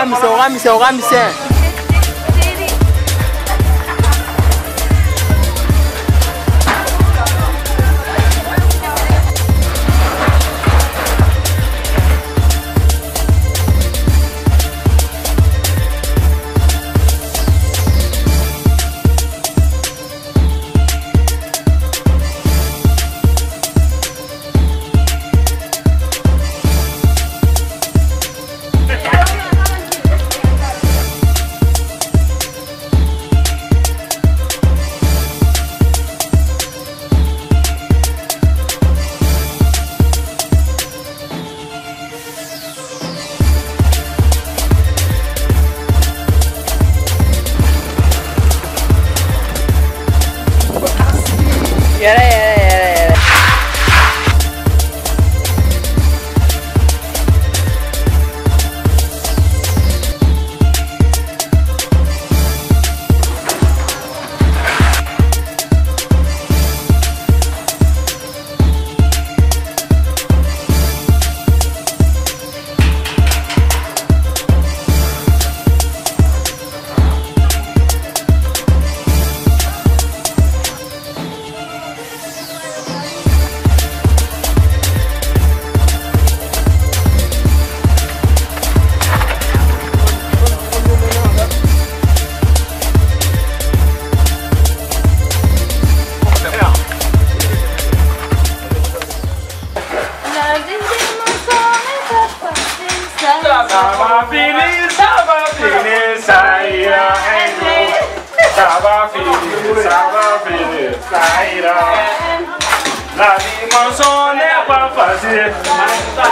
oramise oramise oramise fine, sava fine, sairá. Na dimensão é pra fazer, mas tá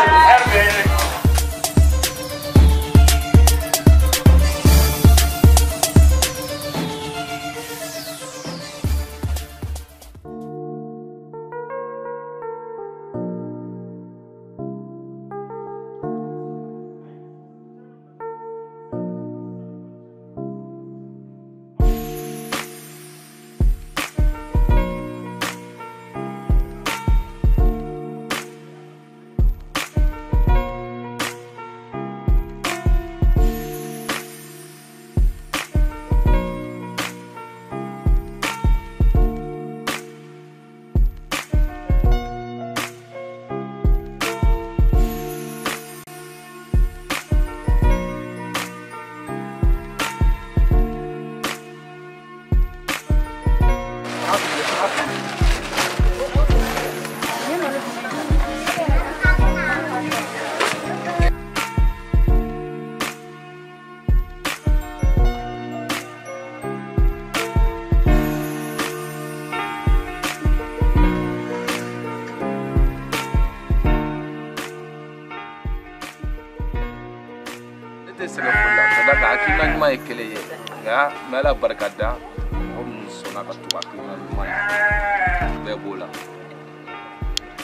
hakilina ɲuman ye kelen ye nka n bɛ ala barika da mɔgɔ minnu sɔnna ka tugu hakilina ɲuman na bɛɛ b'o la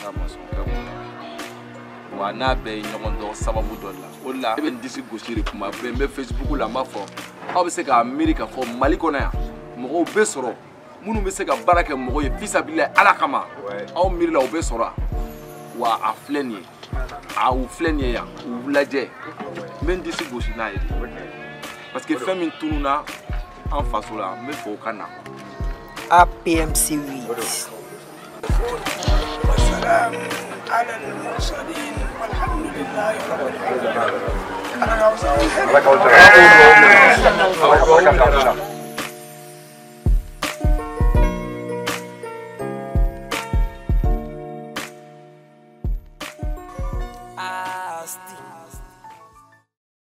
n'a ma sɔn bɛɛ b'o la wa n'a bɛɛ ye ɲɔgɔn dɔn sababu dɔ la o de la e bɛ n disi gosi de kuma bɛɛ n bɛ facebook la n b'a fɔ aw bɛ se k'a miiri k'a fɔ mali kɔnɔ yan mɔgɔw bɛ sɔrɔ minnu bɛ se ka baara kɛ mɔgɔ ye fisabila ala kama aw miirila o bɛ sɔrɔ a wa a filɛ nin ye a u filɛ nin ye yan u lajɛ n bɛ n disi gosi n'a ye de. parce que Femme une en face de la n faut mais APMC